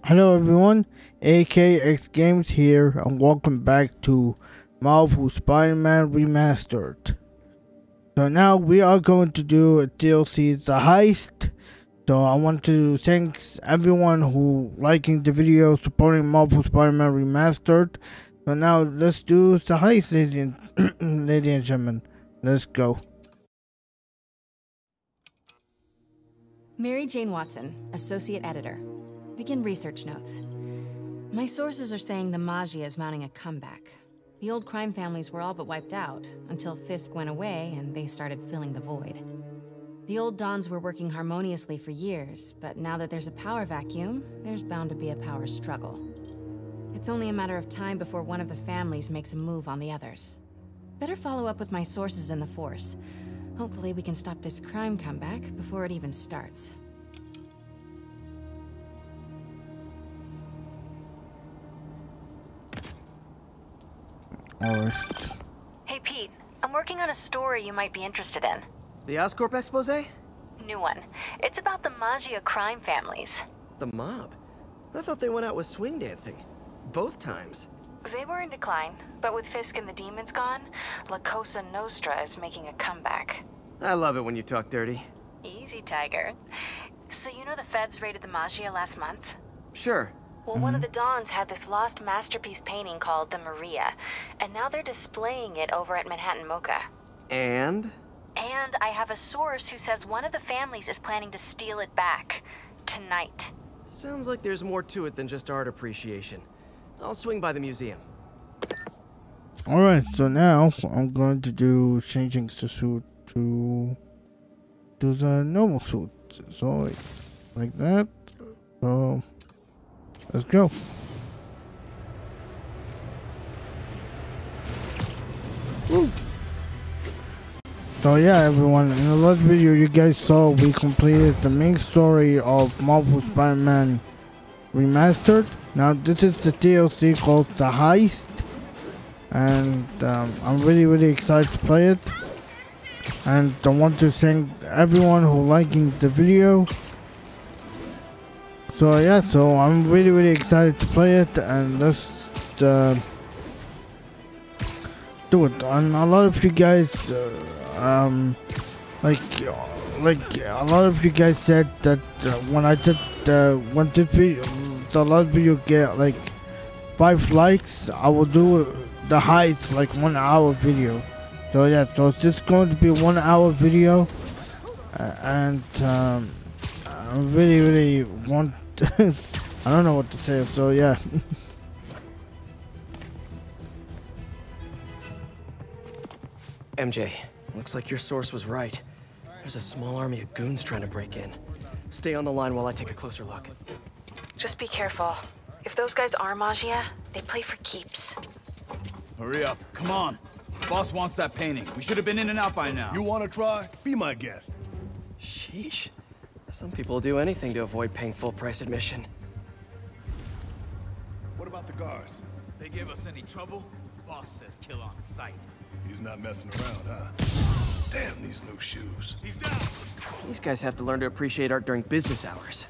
Hello everyone, AKX Games here, and welcome back to Marvel Spider-Man Remastered. So now we are going to do a DLC, The Heist. So I want to thank everyone who liking the video, supporting Marvel Spider-Man Remastered. So now let's do The Heist, ladies and, ladies and gentlemen. Let's go. Mary Jane Watson, Associate Editor. Begin research notes. My sources are saying the Maggia is mounting a comeback. The old crime families were all but wiped out, until Fisk went away and they started filling the void. The old Dons were working harmoniously for years, but now that there's a power vacuum, there's bound to be a power struggle. It's only a matter of time before one of the families makes a move on the others. Better follow up with my sources in the Force. Hopefully we can stop this crime comeback before it even starts. Alright. Hey Pete, I'm working on a story you might be interested in. The Oscorp expose? New one. It's about the Maggia crime families. The mob? I thought they went out with swing dancing. Both times. They were in decline, but with Fisk and the demons gone, La Cosa Nostra is making a comeback. I love it when you talk dirty. Easy, Tiger. So you know the feds raided the Maggia last month? Sure. Well, one of mm-hmm. the Dons had this lost masterpiece painting called the Maria, and now they're displaying it over at Manhattan MoCA. And? And I have a source who says one of the families is planning to steal it back. Tonight. Sounds like there's more to it than just art appreciation. I'll swing by the museum. Alright, so now I'm going to do changing the suit to to the normal suit. So like that. So let's go. Woo. So yeah everyone, in the last video you guys saw we completed the main story of Marvel Spider-Man Remastered. Now this is the DLC called The Heist and um, I'm really really excited to play it and I want to thank everyone who liking the video so yeah so I'm really really excited to play it and let's uh, do it. And a lot of you guys uh, um like like a lot of you guys said that uh, when I did uh, when video the last video get like five likes I will do the heights like one hour video. So yeah so it's just going to be one hour video. Uh, and um, I really really want I don't know what to say so yeah MJ, looks like your source was right. There's a small army of goons trying to break in. Stay on the line while I take a closer look. Just be careful. If those guys are Maggia, they play for keeps. Hurry up, come on. Boss wants that painting. We should have been in and out by now. You wanna try? Be my guest. Sheesh. Some people do anything to avoid paying full price admission. What about the guards? They give us any trouble? Boss says kill on sight. He's not messing around, huh? Damn these new shoes. He's down! These guys have to learn to appreciate art during business hours.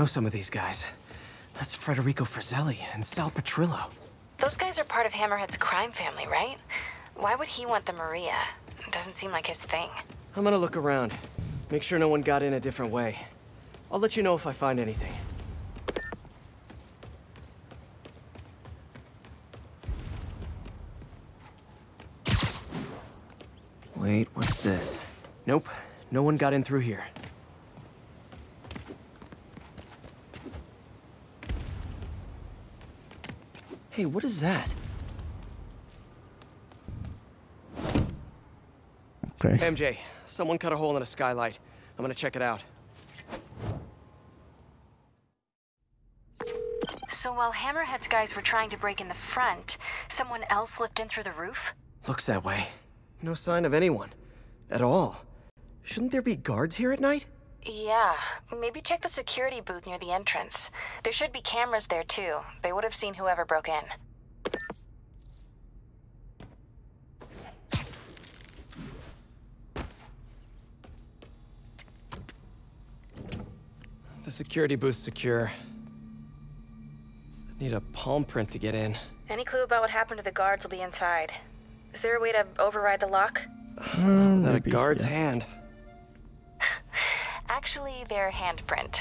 Know some of these guys. That's Federico Frizzelli and Sal Petrillo. Those guys are part of Hammerhead's crime family, right? Why would he want the Maria? It Doesn't seem like his thing. I'm gonna look around. Make sure no one got in a different way. I'll let you know if I find anything. Wait, what's this? Nope, no one got in through here. Hey, what is that? Okay. MJ, someone cut a hole in a skylight. I'm gonna check it out. So while Hammerhead's guys were trying to break in the front, someone else slipped in through the roof? Looks that way. No sign of anyone. At all. Shouldn't there be guards here at night? Yeah, maybe check the security booth near the entrance. There should be cameras there too. They would have seen whoever broke in. The security booth's secure. Need a palm print to get in. Any clue about what happened to the guards will be inside. Is there a way to override the lock? Um, That a guard's yeah. hand. Actually, their handprint.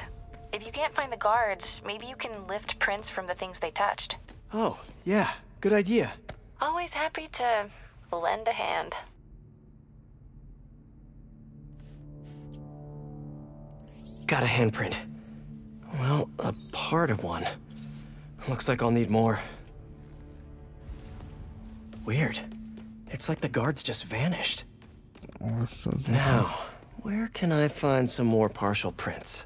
If you can't find the guards, maybe you can lift prints from the things they touched. Oh, yeah. Good idea. Always happy to lend a hand. Got a handprint. Well, a part of one. Looks like I'll need more. Weird. It's like the guards just vanished. Oh, so- Now, where can I find some more partial prints?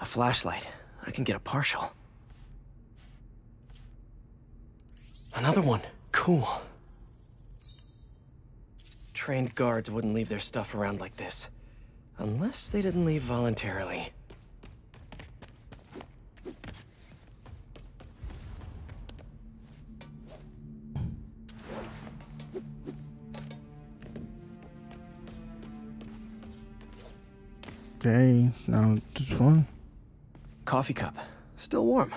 A flashlight. I can get a partial. Another one. Cool. Trained guards wouldn't leave their stuff around like this. Unless they didn't leave voluntarily. Okay, now this one. Coffee cup. Still warm.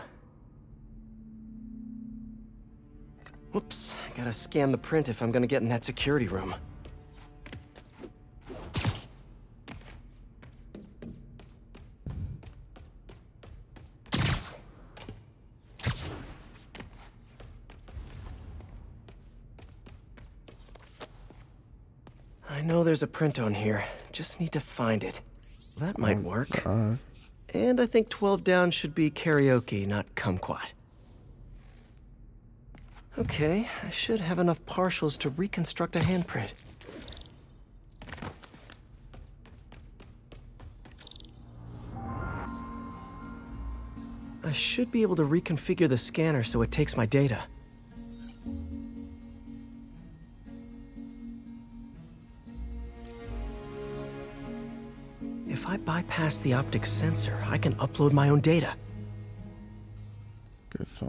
Whoops. Gotta scan the print if I'm gonna get in that security room. I know there's a print on here. Just need to find it. That might work. Uh, And I think 12 down should be karaoke, not kumquat. Okay, I should have enough partials to reconstruct a handprint. I should be able to reconfigure the scanner so it takes my data. Bypass the optic sensor, I can upload my own data. good, so.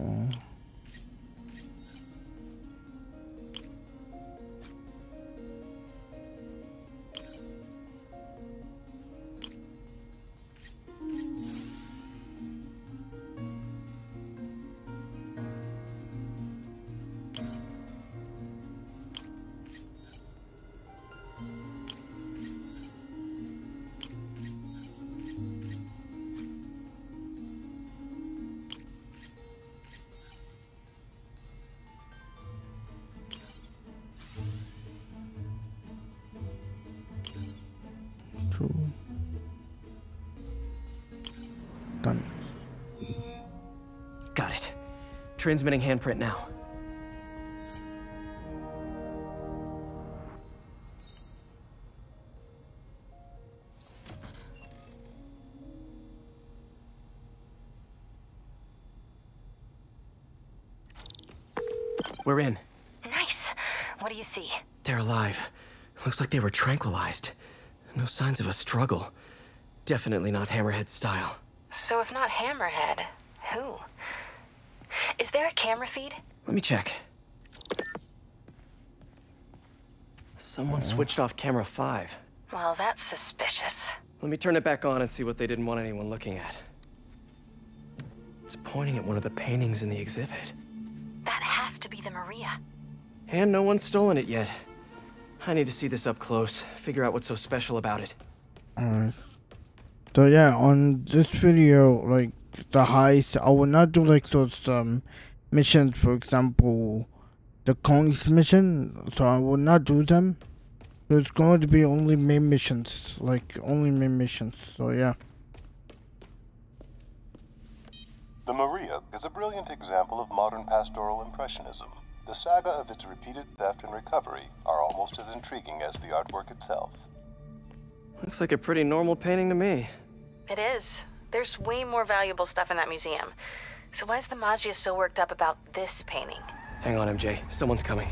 Transmitting handprint now. We're in. Nice. What do you see? They're alive. Looks like they were tranquilized. No signs of a struggle. Definitely not Hammerhead style. So if not Hammerhead, who? Is there a camera feed? Let me check. Someone hmm. switched off camera 5. Well, that's suspicious. Let me turn it back on and see what they didn't want anyone looking at. It's pointing at one of the paintings in the exhibit. That has to be the Maria. And no one's stolen it yet. I need to see this up close, figure out what's so special about it. Alright. So yeah, on this video, like the heist, I will not do like those um missions. For example, the Kong's mission. So I will not do them. There's going to be only main missions, like only main missions. So yeah. The Maria is a brilliant example of modern pastoral impressionism. The saga of its repeated theft and recovery are almost as intriguing as the artwork itself. Looks like a pretty normal painting to me. It is. There's way more valuable stuff in that museum. So why is the Maggia so worked up about this painting? Hang on, MJ. Someone's coming.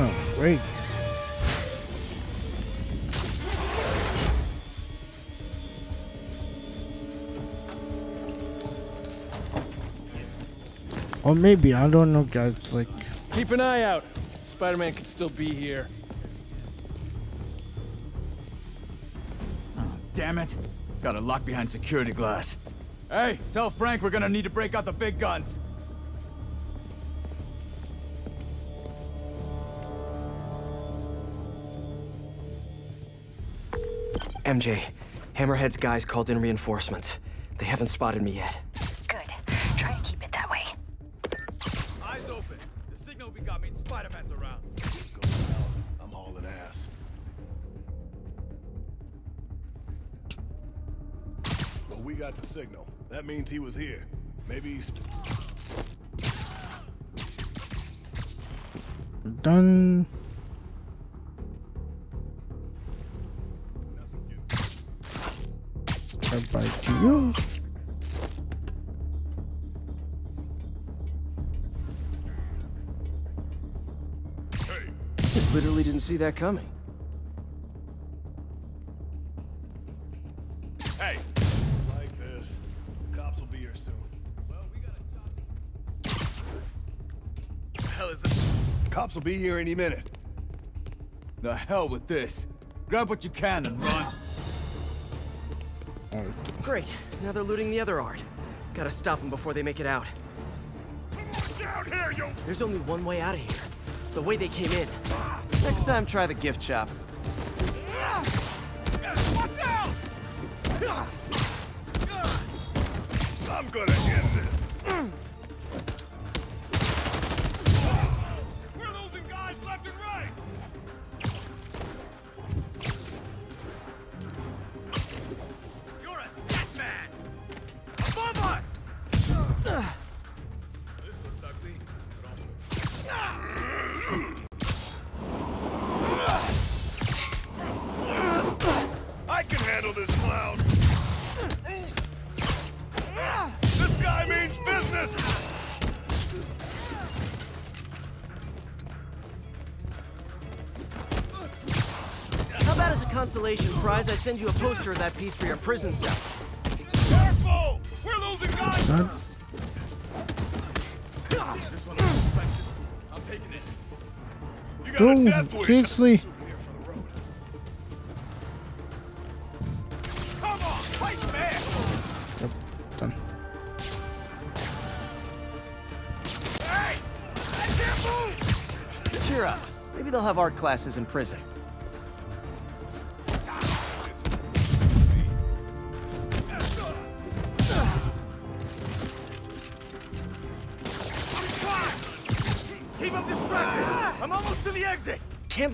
Oh, great. Or maybe I don't know, guys. Like, Keep an eye out. Spider-Man could still be here. Damn it. Got a lock behind security glass. Hey, tell Frank we're gonna need to break out the big guns. MJ, Hammerhead's guys called in reinforcements. They haven't spotted me yet. Means he was here. Maybe he's done. Goodbye to you. Literally didn't see that coming. Will be here any minute. The hell with this. Grab what you can and run. Great. Now they're looting the other art. Gotta stop them before they make it out. Down here, you! There's only one way out of here. The way they came in. Next time, try the gift shop. Watch out! I'm gonna end this. I send you a poster of that piece for your prison cell? Careful! We're losing guys. Done. This one. I'm taking it. You got a Boom. death wish. Seriously. Souvenir for the road. Come on, fight back! Done. Hey! I can't! Cheer up. Maybe they'll have art classes in prison.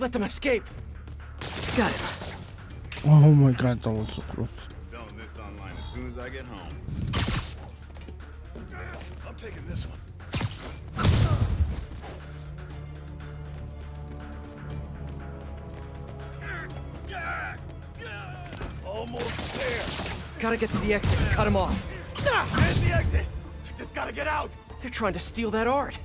Let them escape. Got it. Oh my god, that was so close. Selling this online as soon as I get home. I'm taking this one. Almost there. Gotta get to the exit. Cut him off. Ah, there's the exit. I just gotta get out. They're trying to steal that art.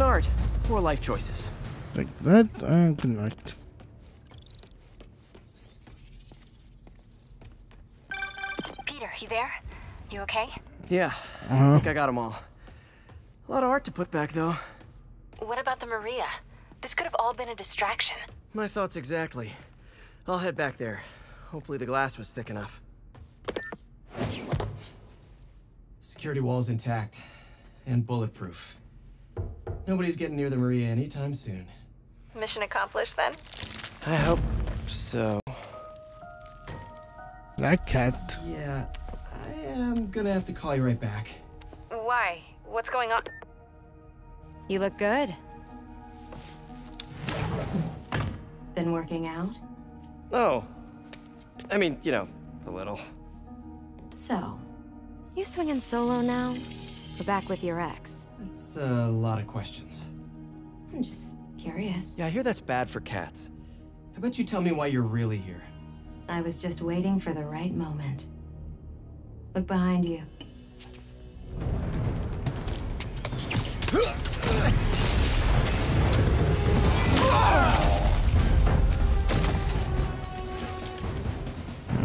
Good taste in art. Poor life choices. Like that and good night. Peter, you there? You okay? Yeah, I Uh-huh. think I got them all. A lot of art to put back, though. What about the Maria? This could have all been a distraction. My thoughts exactly. I'll head back there. Hopefully the glass was thick enough. Security wall's intact. And bulletproof. Nobody's getting near the Maria anytime soon. Mission accomplished then? I hope so. That cat. Yeah, I am gonna have to call you right back. Why? What's going on? You look good. Been working out? Oh. I mean, you know, a little. So, You swinging solo now? Or back with your ex? That's uh, a lot of questions. I'm just curious. Yeah, I hear that's bad for cats. How about you tell me why you're really here? I was just waiting for the right moment. Look behind you.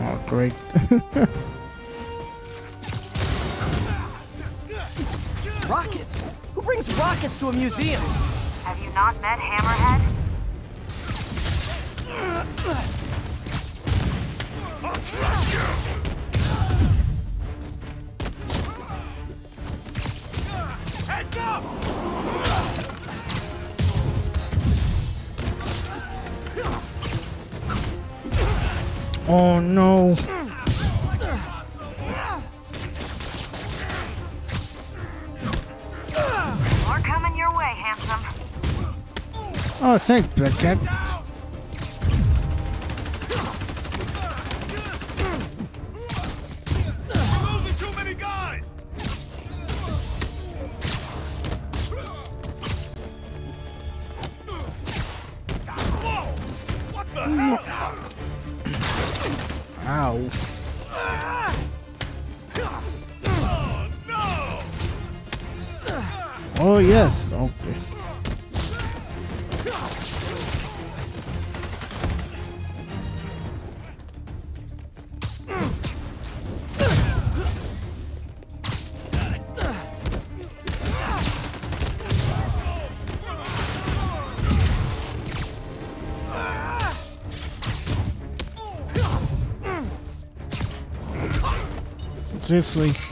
Oh, great. Rockets? Who brings rockets to a museum? Have you not met Hammerhead? oh no. Oh, thanks, Black Seriously.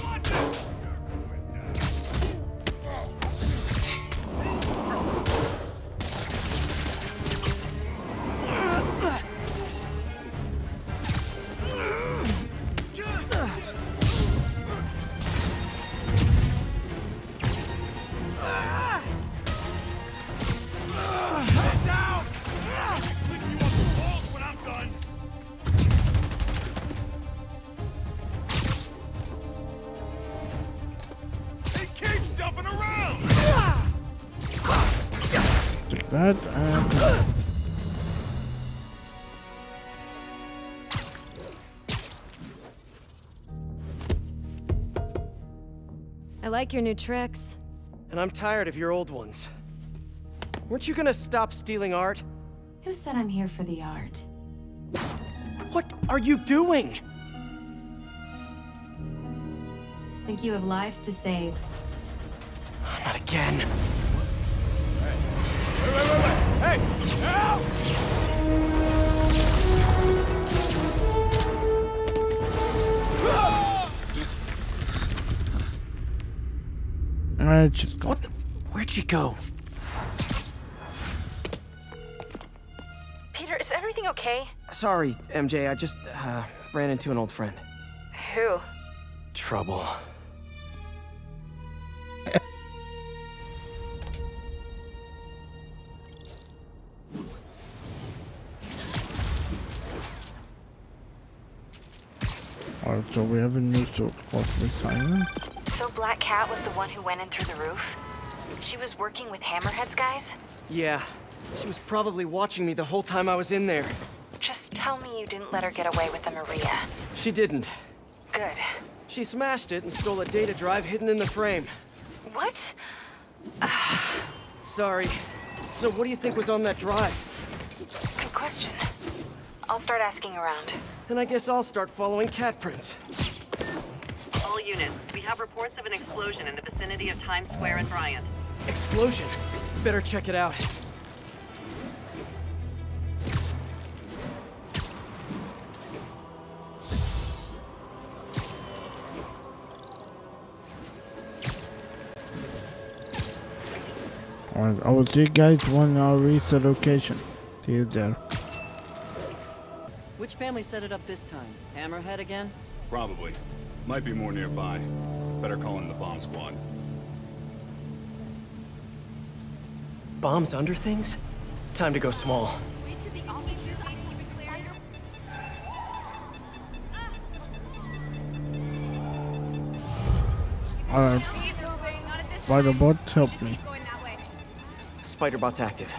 Like your new tricks. And I'm tired of your old ones. Weren't you gonna stop stealing art? Who said I'm here for the art? What are you doing? Think you have lives to save. Not again. Wait, wait, wait, wait! Hey! Help! I just got... What the? Where'd she go? Peter, is everything okay? Sorry, MJ. I just uh, ran into an old friend. Who? Trouble. Alright, so we have a new sort of Simon. So Black Cat was the one who went in through the roof? She was working with Hammerhead's guys? Yeah. She was probably watching me the whole time I was in there. Just tell me you didn't let her get away with the Maria. She didn't. Good. She smashed it and stole a data drive hidden in the frame. What? Sorry. So what do you think was on that drive? Good question. I'll start asking around. And I guess I'll start following cat prints. All units, we have reports of an explosion in the vicinity of Times Square and Bryant. Explosion. Better check it out. I will see you guys when I reach the location. See you there. Which family set it up this time? Hammerhead again? Probably. Might be more nearby. Better call in the bomb squad. Bombs under things? Time to go small. Alright. Spider-Bot, help me. Spider-Bot's active.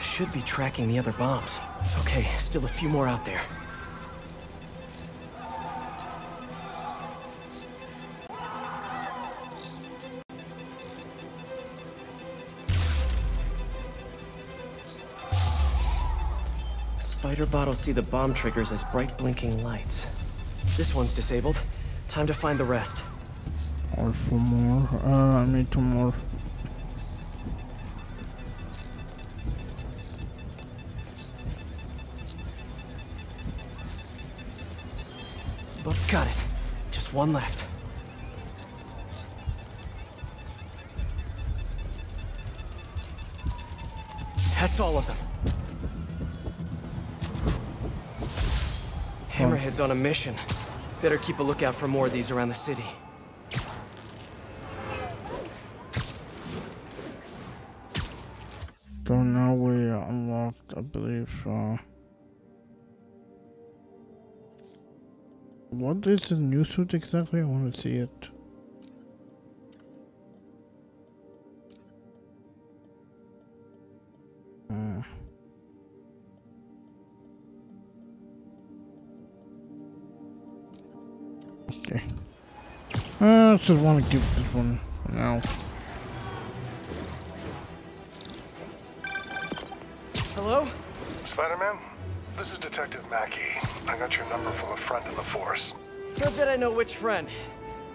Should be tracking the other bombs. Okay, still a few more out there. Spider-Bot will see the bomb triggers as bright blinking lights. This one's disabled. Time to find the rest. Or for more. Uh, I need two more. But got it. Just one left. Hammerhead's on a mission. Better keep a lookout for more of these around the city. So now we unlocked, I believe, uh... What is the new suit exactly? I want to see it. Uh, I just want to give this one for now. Hello? Spider-Man? This is Detective Mackey. I got your number from a friend in the force. I that I know which friend.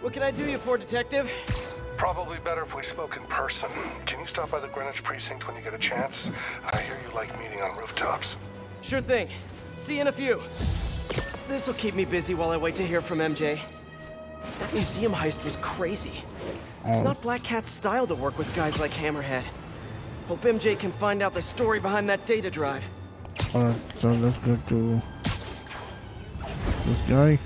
What can I do you for, Detective? Probably better if we spoke in person. Can you stop by the Greenwich precinct when you get a chance? I hear you like meeting on rooftops. Sure thing. See you in a few. This'll keep me busy while I wait to hear from MJ. That museum heist was crazy. It's Oh. not Black Cat's style to work with guys like Hammerhead. Hope MJ can find out the story behind that data drive. Alright, so let's go to this guy.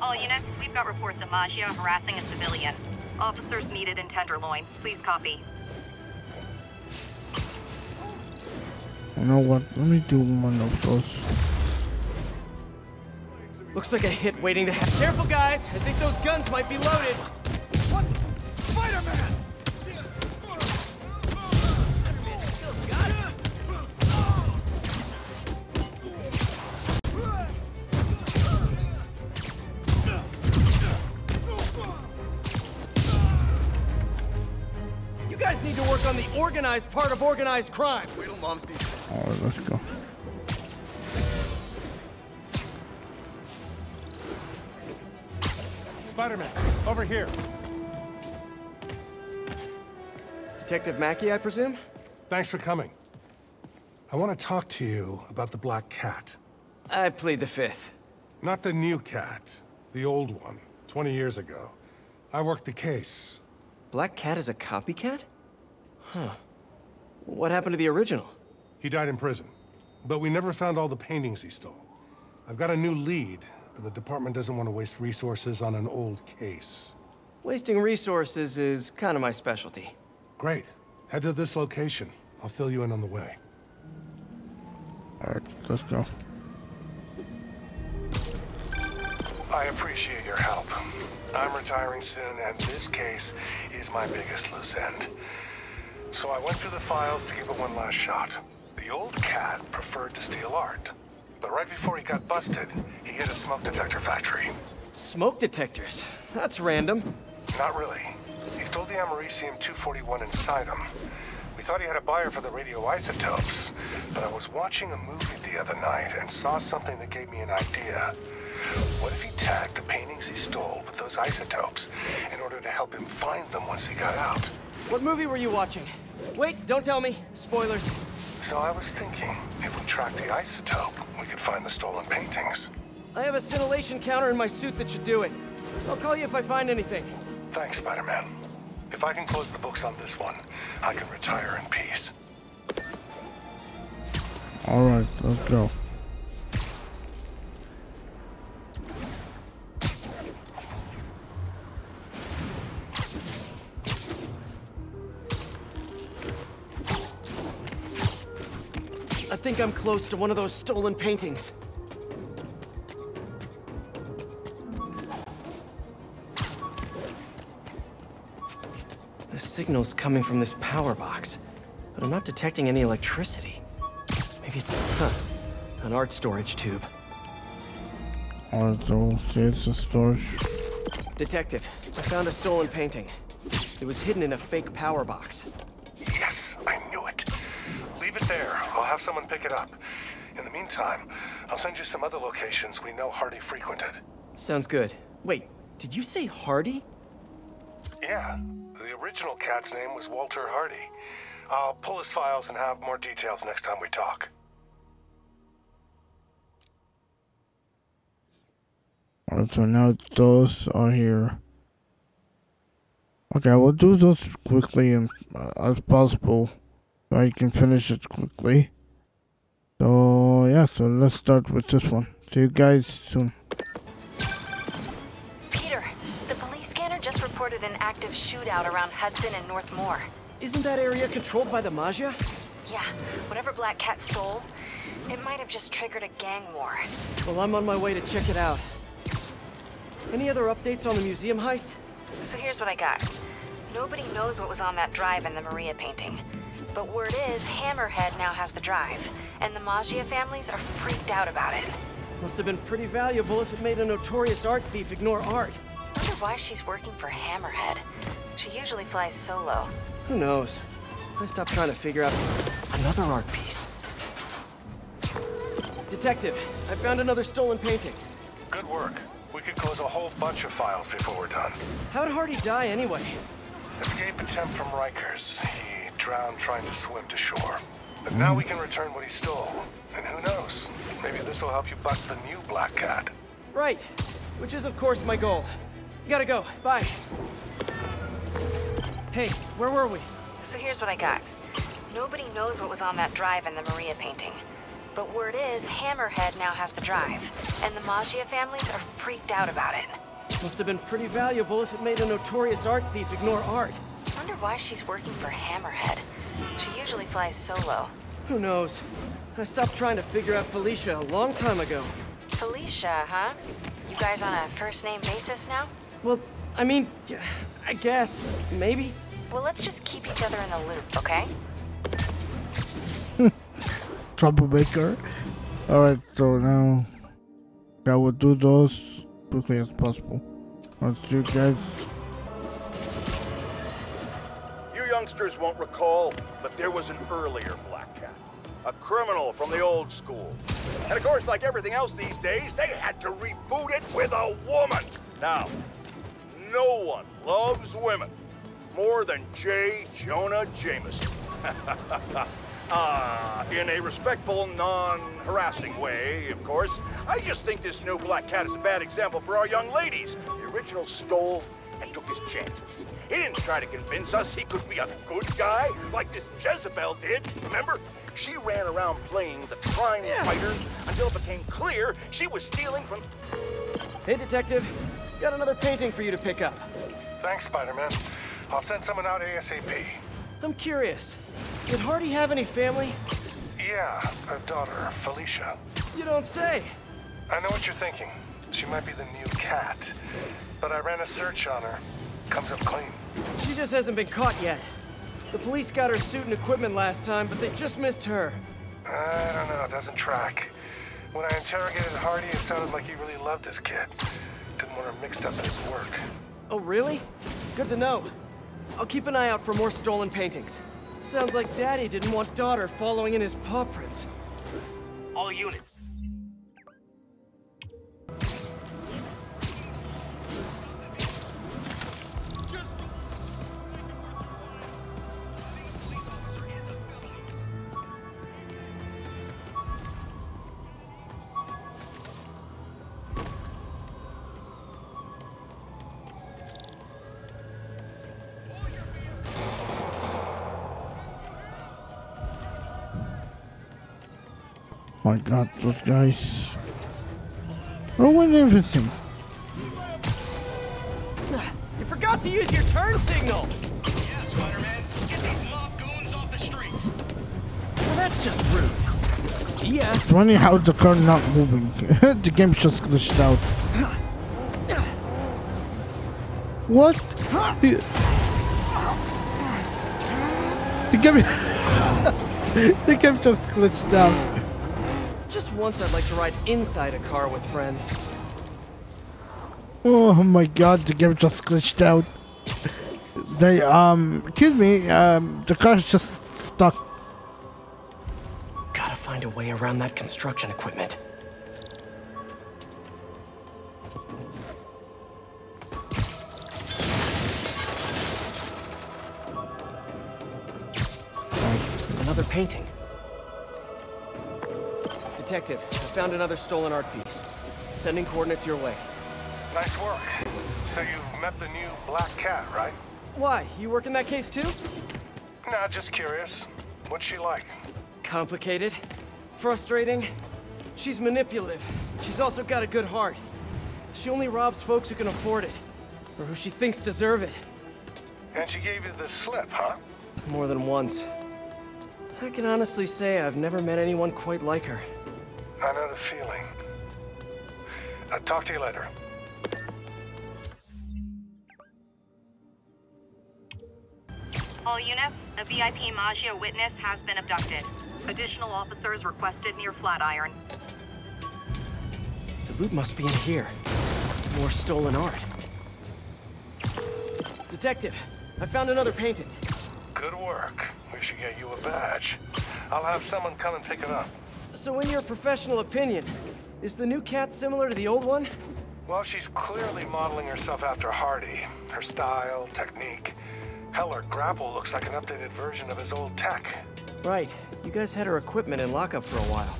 All units, we've got reports of Maggia harassing a civilian. Officers needed in Tenderloin. Please copy. You know what? Let me do one of those. Looks like a hit waiting to happen. Careful, guys. I think those guns might be loaded. Spider-Man! You guys need to work on the organized part of organized crime. Wait till mom sees Alright, let's go. Spider-Man, over here. Detective Mackey, I presume? Thanks for coming. I want to talk to you about the Black Cat. I plead the fifth. Not the new cat, the old one, 20 years ago. I worked the case. Black Cat is a copycat? Huh. What happened to the original? He died in prison, but we never found all the paintings he stole. I've got a new lead, but the department doesn't want to waste resources on an old case. Wasting resources is kind of my specialty. Great. Head to this location. I'll fill you in on the way. Alright, let's go. I appreciate your help. I'm retiring soon, and this case is my biggest loose end. So I went through the files to give it one last shot. The old cat preferred to steal art. But right before he got busted, he hit a smoke detector factory. Smoke detectors? That's random. Not really. He stole the Americium-241 inside him. We thought he had a buyer for the radioisotopes, but I was watching a movie the other night and saw something that gave me an idea. What if he tagged the paintings he stole with those isotopes in order to help him find them once he got out? What movie were you watching? Wait, don't tell me. Spoilers. So I was thinking, if we track the isotope, we could find the stolen paintings. I have a scintillation counter in my suit that should do it. I'll call you if I find anything. Thanks, Spider-Man. If I can close the books on this one, I can retire in peace. Alright, let's go. Think I'm close to one of those stolen paintings. The signal's coming from this power box, but I'm not detecting any electricity. Maybe it's, huh, an art storage tube. Alright, so see it's a storage. Detective, I found a stolen painting. It was hidden in a fake power box. Have someone pick it up. In the meantime, I'll send you some other locations we know Hardy frequented. Sounds good. Wait, did you say Hardy? Yeah, the original cat's name was Walter Hardy. I'll pull his files and have more details next time we talk. Alright, so now those are here. Okay, we'll do those quickly and uh, as possible, so I can finish it quickly. So yeah, so let's start with this one. See you guys soon. Peter, the police scanner just reported an active shootout around Hudson and North Moore. Isn't that area controlled by the Maggia? Yeah, whatever Black Cat stole, it might have just triggered a gang war. Well, I'm on my way to check it out. Any other updates on the museum heist? So here's what I got. Nobody knows what was on that drive in the Maria painting. But word is, Hammerhead now has the drive, and the Maggia families are freaked out about it. Must have been pretty valuable if it made a notorious art thief ignore art. Wonder why she's working for Hammerhead. She usually flies solo. Who knows? I stopped trying to figure out another art piece. Detective, I found another stolen painting. Good work. We could close a whole bunch of files before we're done. How'd Hardy die anyway? Escape attempt from Rikers. He drowned trying to swim to shore. But now we can return what he stole. And who knows? Maybe this will help you bust the new Black Cat. Right. Which is, of course, my goal. Gotta go. Bye. Hey, where were we? So here's what I got. Nobody knows what was on that drive in the Maria painting. But word is, Hammerhead now has the drive, and the Maggia families are freaked out about it. Must have been pretty valuable if it made a notorious art thief ignore art. Wonder why she's working for Hammerhead. She usually flies solo. Who knows? I stopped trying to figure out Felicia a long time ago. Felicia, huh? You guys on a first-name basis now? Well, I mean, I guess, maybe. Well, let's just keep each other in the loop, okay? Troublemaker. Alright, so now I will do those quickly as possible. I'll see you guys. Youngsters won't recall, but there was an earlier Black Cat. A criminal from the old school. And of course, like everything else these days, they had to reboot it with a woman. Now, no one loves women more than J. Jonah Jameson. uh, in a respectful, non-harassing way, of course. I just think this new Black Cat is a bad example for our young ladies. The original stole and took his chances. He didn't try to convince us he could be a good guy like this Jezebel did. Remember? She ran around playing the crime yeah. fighter until it became clear she was stealing from... Hey, Detective. Got another painting for you to pick up. Thanks, Spider-Man. I'll send someone out ASAP. I'm curious. Did Hardy have any family? Yeah, a daughter, Felicia. You don't say. I know what you're thinking. She might be the new cat. But I ran a search on her. Comes up clean. She just hasn't been caught yet. The police got her suit and equipment last time, but they just missed her. I don't know, it doesn't track. When I interrogated Hardy, it sounded like he really loved his kid. Didn't want her mixed up in his work. Oh, really? Good to know. I'll keep an eye out for more stolen paintings. Sounds like Daddy didn't want daughter following in his paw prints. All units. My god, those guys. Ruin everything. You forgot to use your turn signal! yeah spider-man get these mob goons off the Well, that's just rude. Yeah. It's funny how the car not moving. the game's just glitched out. What? The game... the game just glitched out. Just once I'd like to ride inside a car with friends. Oh my god, the game just glitched out. They, um, excuse me, um, the car's just stuck. Gotta find a way around that construction equipment. Another painting. Detective, I found another stolen art piece. Sending coordinates your way. Nice work. So you've met the new Black Cat, right? Why? You work in that case too? Nah, just curious. What's she like? Complicated. Frustrating. She's manipulative. She's also got a good heart. She only robs folks who can afford it. Or who she thinks deserve it. And she gave you the slip, huh? More than once. I can honestly say I've never met anyone quite like her. I know the feeling. I'll talk to you later. All units, a VIP Maggia witness has been abducted. Additional officers requested near Flatiron. The loot must be in here. More stolen art. Detective, I found another painting. Good work. We should get you a badge. I'll have someone come and pick it up. So in your professional opinion, is the new cat similar to the old one? Well, she's clearly modeling herself after Hardy. Her style, technique. Hell, her grapple looks like an updated version of his old tech. Right. You guys had her equipment in lockup for a while.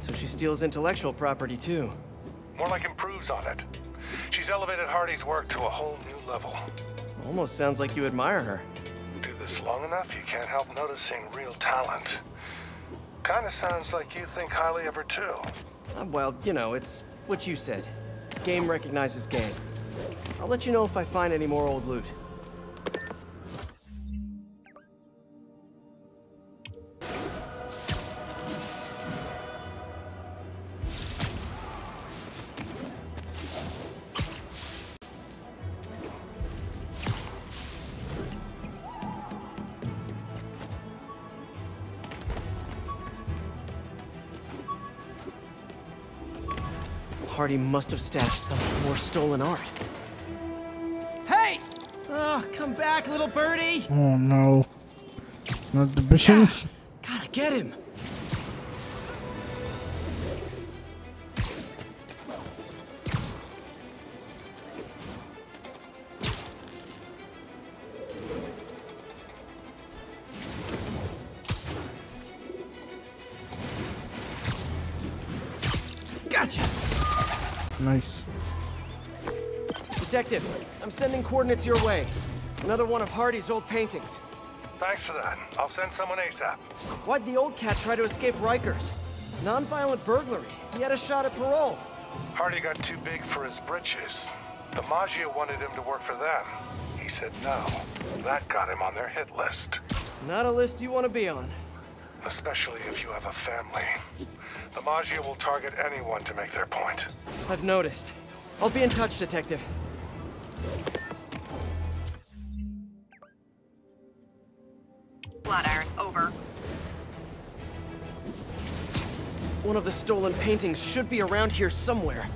So she steals intellectual property too. More like improves on it. She's elevated Hardy's work to a whole new level. Almost sounds like you admire her. Do this long enough, you can't help noticing real talent. Kinda sounds like you think highly of her too. Uh, well, you know, it's what you said. Game recognizes game. I'll let you know if I find any more old loot. Hardy must have stashed some more stolen art. Hey! Oh, come back, little birdie! Oh no. Not the mission? Gotta get him! Sending coordinates your way. Another one of Hardy's old paintings. Thanks for that. I'll send someone ASAP. Why'd the old cat try to escape Rikers? Non-violent burglary. He had a shot at parole. Hardy got too big for his britches. The Maggia wanted him to work for them. He said no. That got him on their hit list. Not a list you want to be on. Especially if you have a family. The Maggia will target anyone to make their point. I've noticed. I'll be in touch, Detective. One of the stolen paintings should be around here somewhere.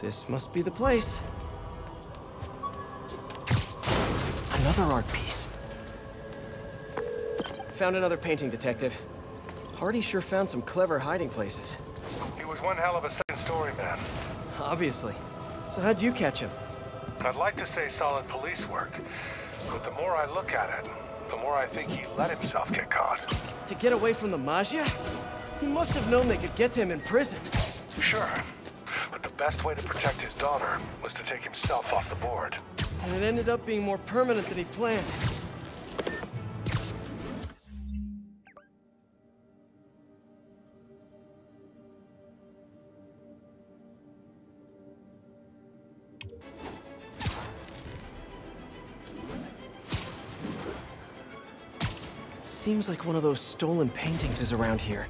This must be the place. Found another painting, Detective. Hardy sure found some clever hiding places. He was one hell of a second story man. Obviously. So how'd you catch him? I'd like to say solid police work, but the more I look at it, the more I think he let himself get caught. To get away from the Maggia? He must have known they could get to him in prison. Sure, but the best way to protect his daughter was to take himself off the board. And it ended up being more permanent than he planned. Seems like one of those stolen paintings is around here.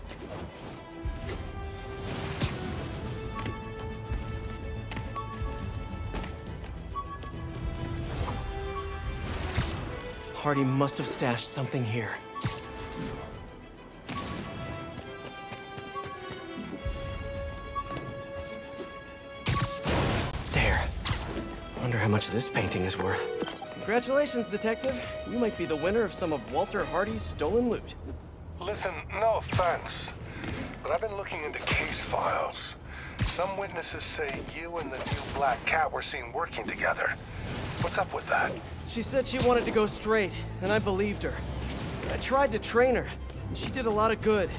Hardy must have stashed something here. There. Wonder how much this painting is worth. Congratulations, Detective. You might be the winner of some of Walter Hardy's stolen loot. Listen, no offense, but I've been looking into case files. Some witnesses say you and the new Black Cat were seen working together. What's up with that? She said she wanted to go straight, and I believed her. I tried to train her, and she did a lot of good.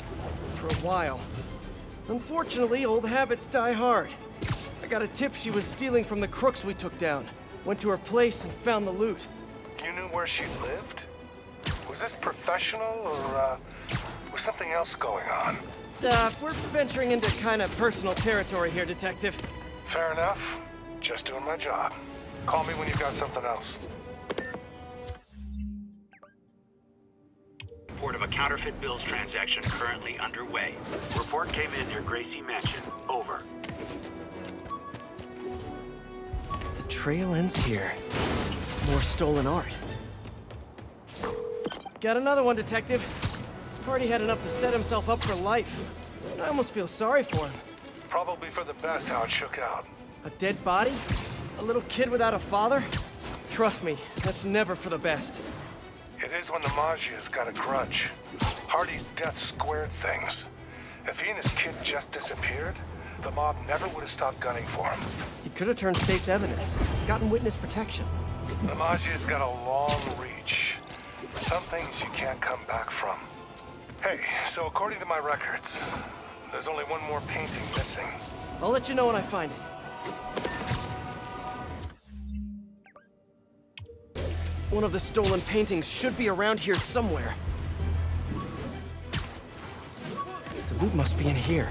For a while. Unfortunately, old habits die hard. I got a tip she was stealing from the crooks we took down. Went to her place and found the loot. You knew where she lived? Was this professional, or, uh, was something else going on? Uh, we're venturing into kind of personal territory here, Detective. Fair enough. Just doing my job. Call me when you've got something else. Report of a counterfeit bills transaction currently underway. Report came in near Gracie Mansion. Over. Trail ends here. More stolen art. Got another one, Detective. Hardy had enough to set himself up for life. I almost feel sorry for him. Probably for the best how it shook out. A dead body? A little kid without a father? Trust me, that's never for the best. It is when the Maggia's got a grudge. Hardy's death squared things. If he and his kid just disappeared, the mob never would have stopped gunning for him. He could have turned state's evidence, gotten witness protection. The Maggia's got a long reach. Some things you can't come back from. Hey, so according to my records, there's only one more painting missing. I'll let you know when I find it. One of the stolen paintings should be around here somewhere. The loot must be in here.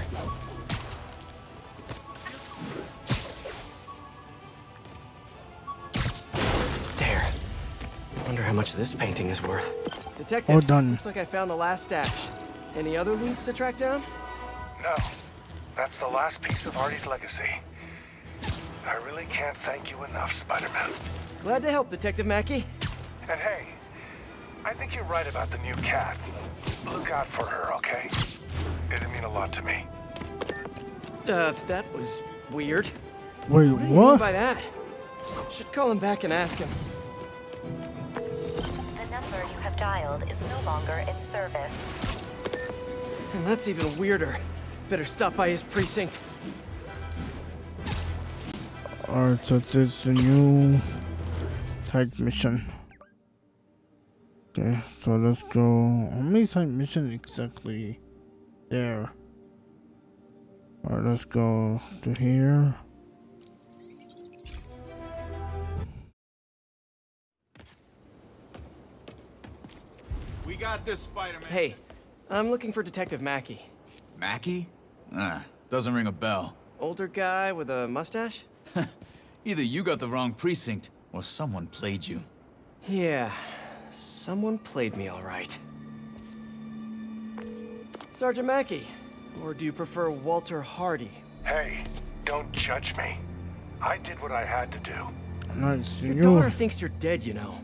How much this painting is worth. Detective, All done. looks like I found the last stash. Any other leads to track down? No, that's the last piece of Hardy's legacy. I really can't thank you enough, Spider-Man. Glad to help, Detective Mackey. And hey, I think you're right about the new cat. Look out for her, okay? It'd mean a lot to me. Uh, that was weird. Wait, What do you mean what? by that? Should call him back and ask him. Dialed is no longer in service. And that's even weirder. Better stop by his precinct. Alright, so this is the new side mission. Okay, so let's go. How many side mission exactly there? Alright, let's go to here. Got this, Spider-Man. Hey, I'm looking for Detective Mackey. Mackey? Ah, doesn't ring a bell. Older guy with a mustache? Either you got the wrong precinct, or someone played you. Yeah, someone played me all right. Sergeant Mackey, or do you prefer Walter Hardy? Hey, don't judge me. I did what I had to do. Nice, Your daughter thinks you're dead, you know.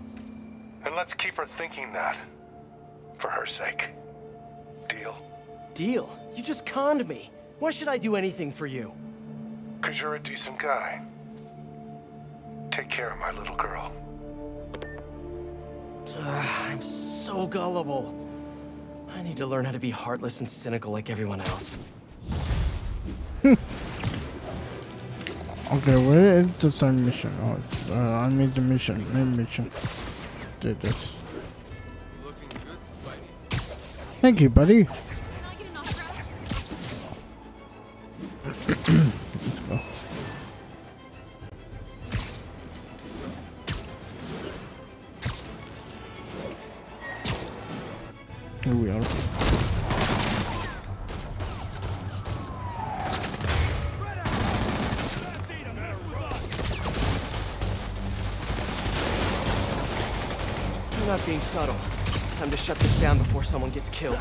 And let's keep her thinking that. For her sake. Deal? Deal? You just conned me. Why should I do anything for you? Because you're a decent guy. Take care of my little girl. Ah, I'm so gullible. I need to learn how to be heartless and cynical like everyone else. Okay, where is the sun mission? Oh, uh, I made the mission, main mission. Did this. Thank you, buddy. Down before someone gets killed.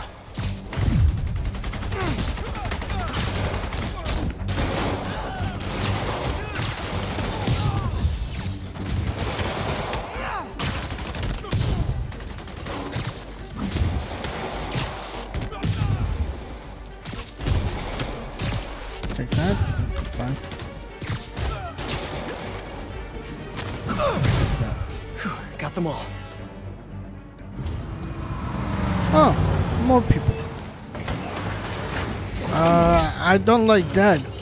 Don't like that.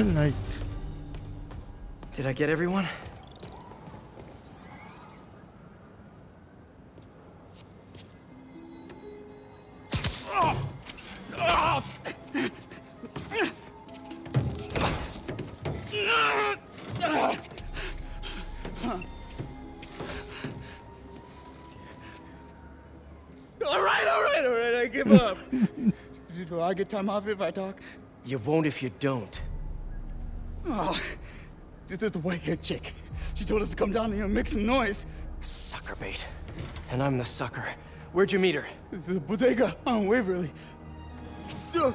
Good night. Did I get everyone? All right, all right, all right. I give up. Do I get time off if I talk? You won't if you don't. Oh, the, the, the white-haired chick. She told us to come down here and make some noise. Sucker bait. And I'm the sucker. Where'd you meet her? The bodega on Waverly. Uh,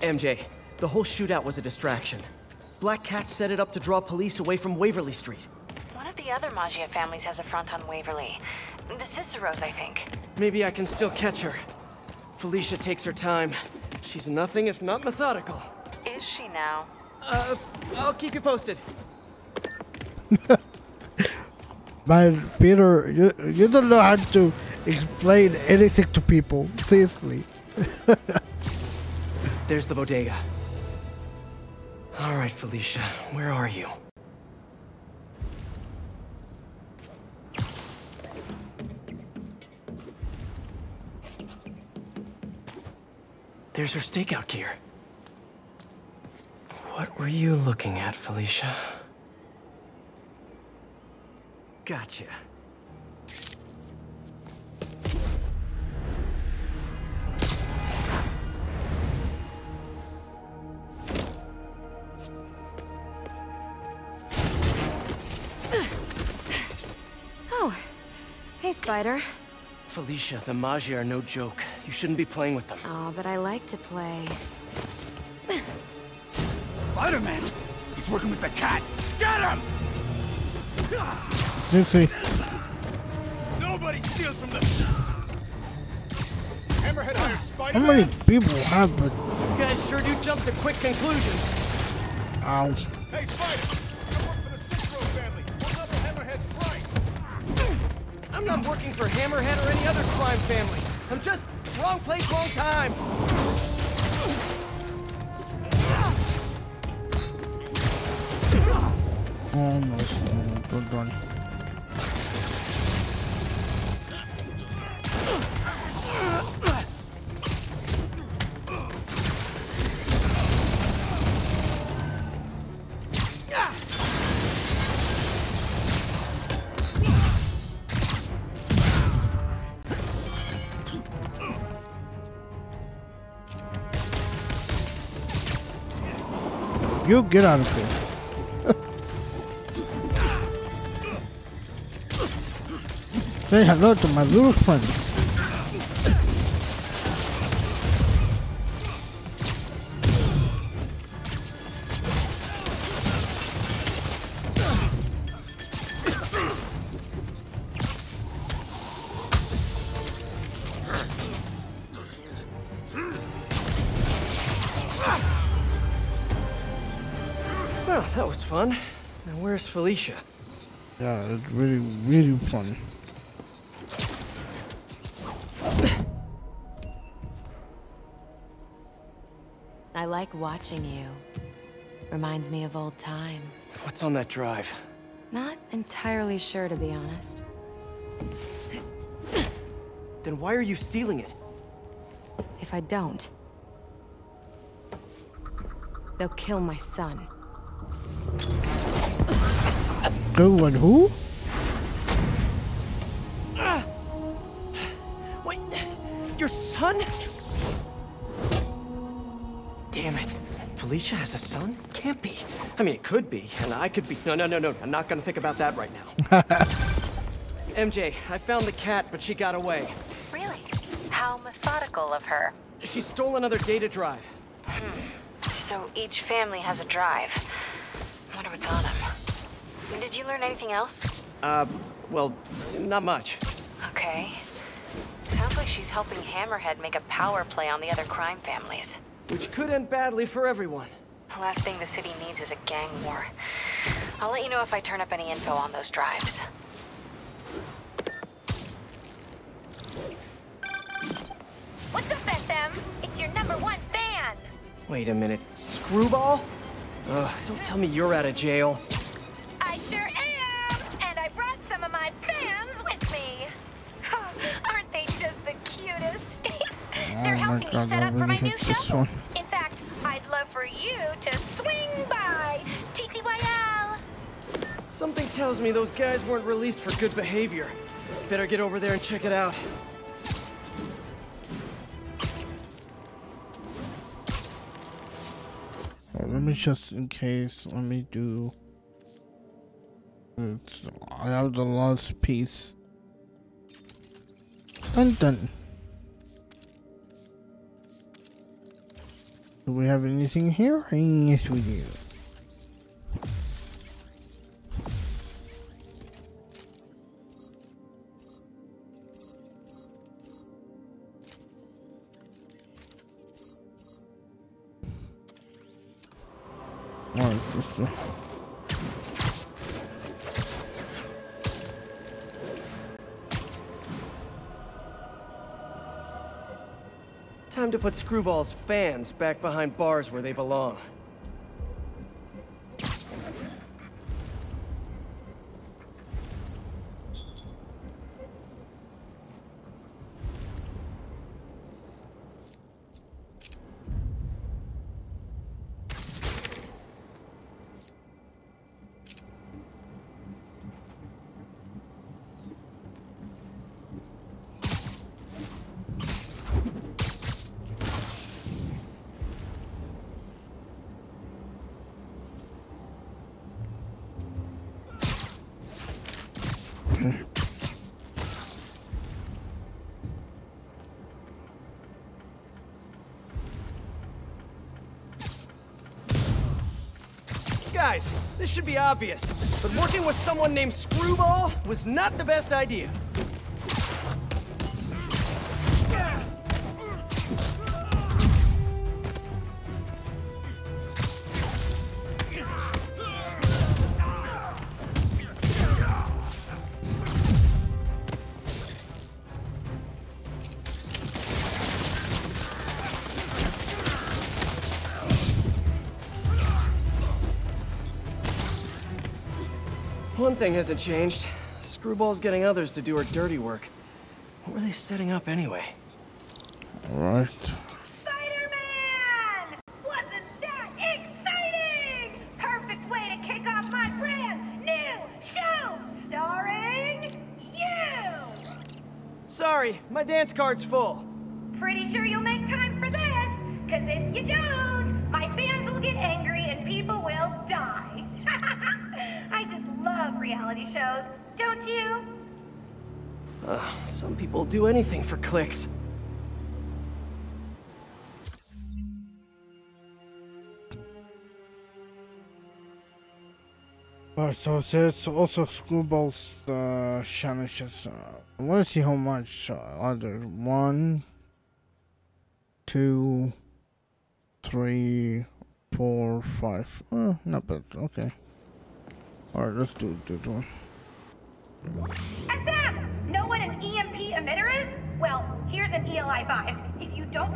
MJ, the whole shootout was a distraction. Black Cat set it up to draw police away from Waverly Street. One of the other Maggia families has a front on Waverly. The Ciceros, I think. Maybe I can still catch her. Felicia takes her time. She's nothing if not methodical. Is she now? Uh, I'll keep you posted. Man, Peter, you, you don't know how to explain anything to people. Seriously. There's the bodega. All right, Felicia, where are you? There's her stakeout gear. What were you looking at, Felicia? Gotcha. Oh, hey, Spider. Felicia, the Maggia are no joke. You shouldn't be playing with them. Oh, but I like to play. Spider-Man! He's working with the cat! Get him! Let's see. Nobody steals from the... Hammerhead hired How Spider-Man. many people have it? You guys sure do jump to quick conclusions. Ow. Hey, Spider! I work for the Cicero family. We'll double Hammerhead's price. I'm not working for Hammerhead or any other crime family. I'm just Wrong place, wrong time! Oh no, good one. You get out of here. Say hello to my little friends. Really, really funny. I like watching you. Reminds me of old times. What's on that drive? Not entirely sure, to be honest. Then why are you stealing it? If I don't, they'll kill my son. Who and who? Your son? Damn it. Felicia has a son? Can't be. I mean, it could be, and I could be. No, no, no, no. I'm not gonna think about that right now. MJ, I found the cat, but she got away. Really? How methodical of her. She stole another data drive. Hmm. So each family has a drive. I Wonder what's on them. Did you learn anything else? Uh, well, not much. Okay. Sounds like she's helping Hammerhead make a power play on the other crime families. Which could end badly for everyone. The last thing the city needs is a gang war. I'll let you know if I turn up any info on those drives. What's up, SM? It's your number one fan. Wait a minute. Screwball? Ugh, don't tell me you're out of jail. God, set I up for my new this show. one. In fact, I'd love for you to swing by TTYL. Something tells me those guys weren't released for good behavior. Better get over there and check it out. Oh, let me just in case, let me do. It's, I have the last piece. Dun dun. Do we have anything here? Yes, we do. Alright, let's to put Screwball's fans back behind bars where they belong. Guys, this should be obvious, but working with someone named Screwball was not the best idea. Thing hasn't changed. Screwball's getting others to do her dirty work. What were they setting up anyway? Alright. Spider-Man! Wasn't that exciting? Perfect way to kick off my brand new show, starring you! Sorry, my dance card's full. Pretty sure you'll some people do anything for clicks. Uh, so there's also Screwball's uh, challenges. Uh, I want to see how much uh, are there. One, two, three, four, five. Oh, not bad. Okay. Alright, let's do, do, do.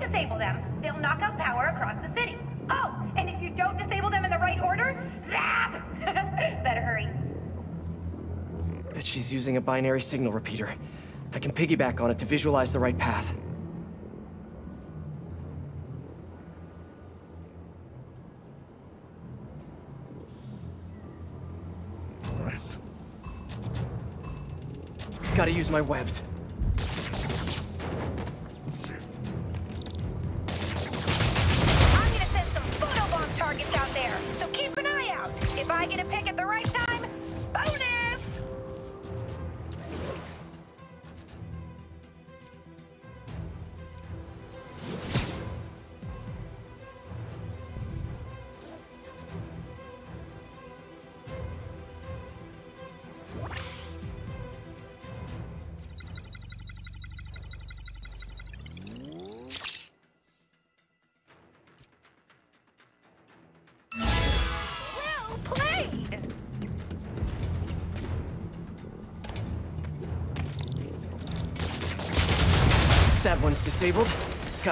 Disable them, they'll knock out power across the city. Oh, and if you don't disable them in the right order, zap! Better hurry. Bet she's using a binary signal repeater. I can piggyback on it to visualize the right path. Gotta use my webs.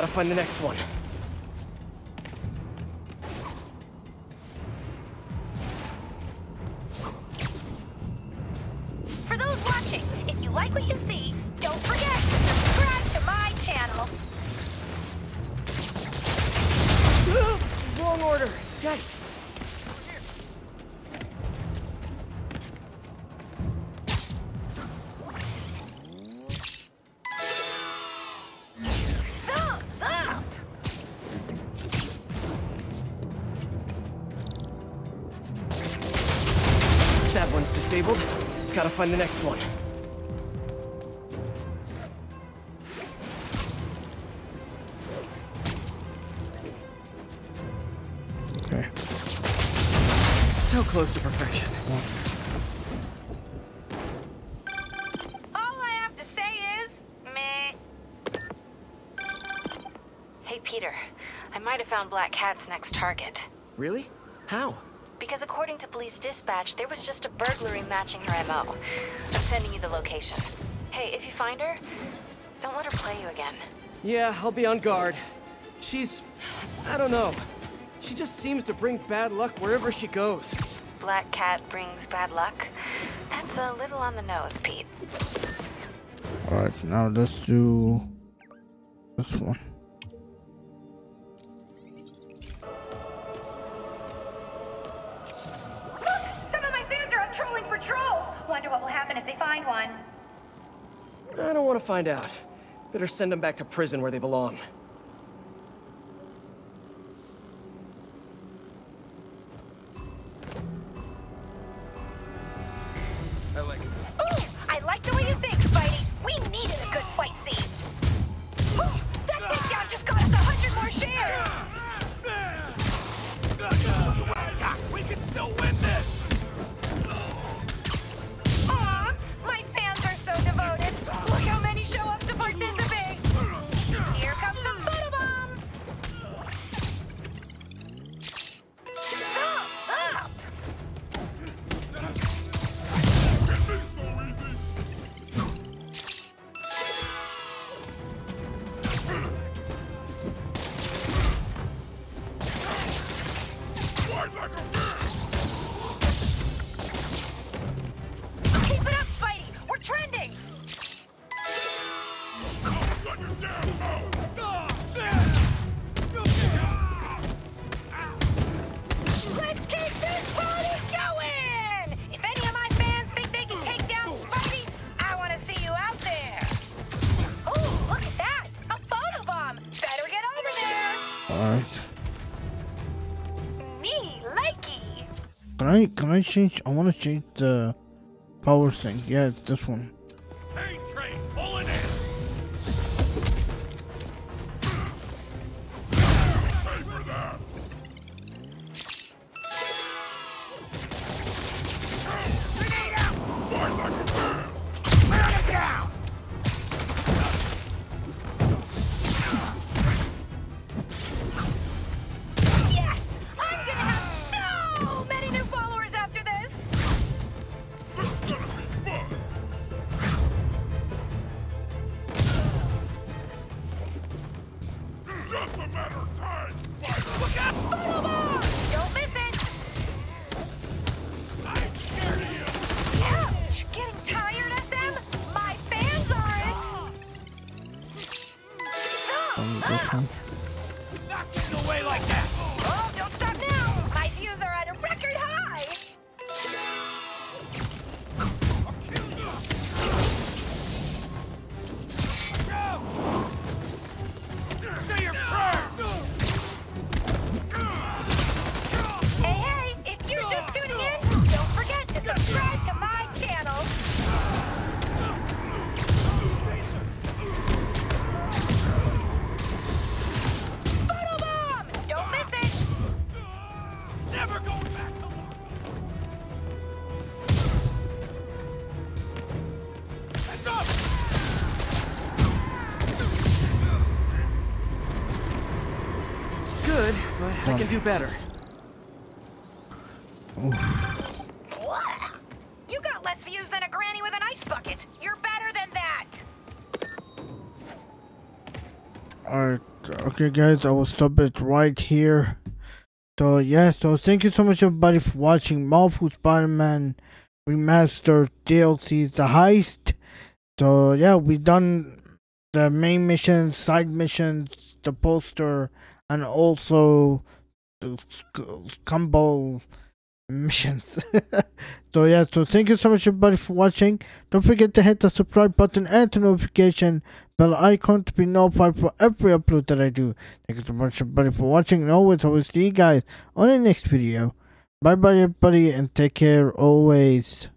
Gotta find the next one. For those watching, if you like what you find the next one. Okay. So close to perfection. All I have to say is, meh. Hey, Peter. I might have found Black Cat's next target. Really? How? Because according to police dispatch, there was just a burglary matching her MO. I'm sending you the location. Hey, if you find her, don't let her play you again. Yeah, I'll be on guard. She's... I don't know. She just seems to bring bad luck wherever she goes. Black Cat brings bad luck? That's a little on the nose, Pete. Alright, now let's do this one. Find one. I don't want to find out. Better send them back to prison where they belong. Can I change? I want to change the power thing. Yeah, it's this one. Can do better. What? You got less views than a granny with an ice bucket. You're better than that. Alright, okay, guys, I will stop it right here. So, yeah, so thank you so much, everybody, for watching Marvel Spider Man Remastered DLC's The Heist. So, yeah, we done the main missions, side missions, the poster, and also the sc- combo missions. so yeah, so thank you so much everybody for watching. Don't forget to hit the subscribe button and the notification bell icon to be notified for every upload that I do. Thank you so much everybody for watching and always always see you guys on the next video. Bye bye everybody and take care always.